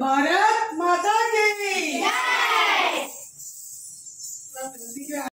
Bharat Mata